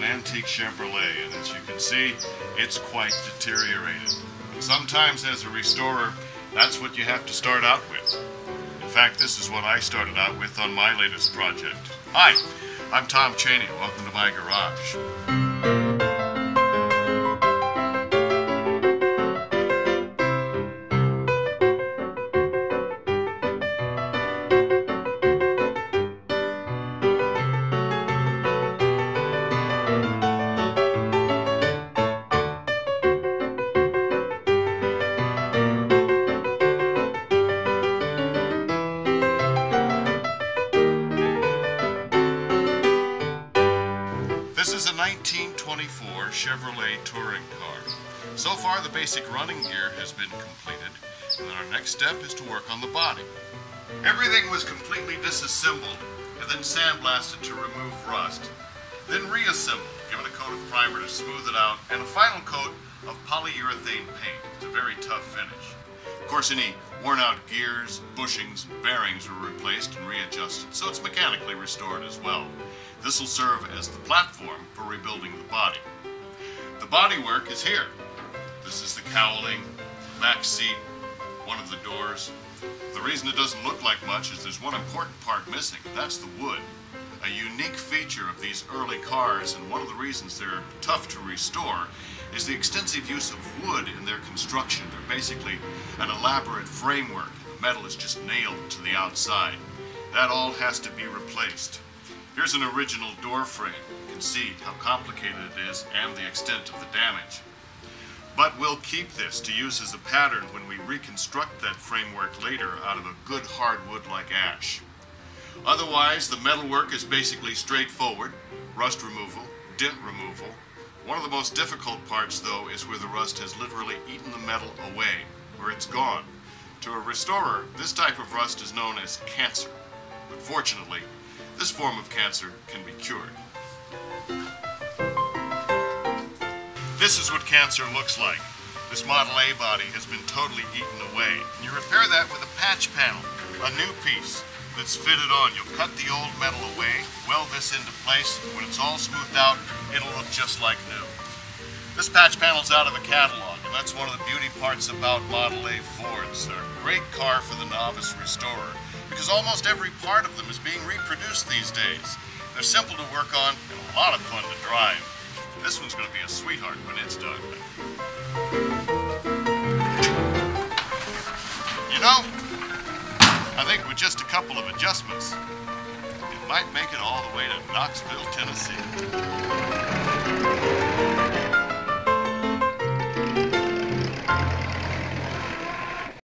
antique Chevrolet, and as you can see, it's quite deteriorated. Sometimes as a restorer, that's what you have to start out with. In fact, this is what I started out with on my latest project. Hi, I'm Tom Chaney. Welcome to my garage. This is a 1924 Chevrolet touring car. So far, the basic running gear has been completed, and our next step is to work on the body. Everything was completely disassembled and then sandblasted to remove rust, then reassembled, given a coat of primer to smooth it out, and a final coat of polyurethane paint. It's a very tough finish. Of course, any worn out gears, bushings, bearings were replaced and readjusted, so it's mechanically restored as well. This will serve as the platform for rebuilding the body. The bodywork is here. This is the cowling, back seat, one of the doors. The reason it doesn't look like much is there's one important part missing, and that's the wood. A unique feature of these early cars, and one of the reasons they're tough to restore, is the extensive use of wood in their construction. They're basically an elaborate framework. The metal is just nailed to the outside. That all has to be replaced. Here's an original door frame. You can see how complicated it is and the extent of the damage. But we'll keep this to use as a pattern when we reconstruct that framework later out of a good hardwood like ash. Otherwise, the metalwork is basically straightforward. Rust removal, dent removal. One of the most difficult parts, though, is where the rust has literally eaten the metal away, where it's gone. To a restorer, this type of rust is known as cancer. But fortunately, this form of cancer can be cured. This is what cancer looks like. This Model A body has been totally eaten away. You repair that with a patch panel, a new piece that's fitted on. You'll cut the old metal away, this into place. When it's all smoothed out, it'll look just like new. This patch panel's out of a catalog, and that's one of the beauty parts about Model A Fords. They're a great car for the novice restorer because almost every part of them is being reproduced these days. They're simple to work on and a lot of fun to drive. This one's going to be a sweetheart when it's done. You know, I think with just a couple of adjustments, might make it all the way to Knoxville, Tennessee.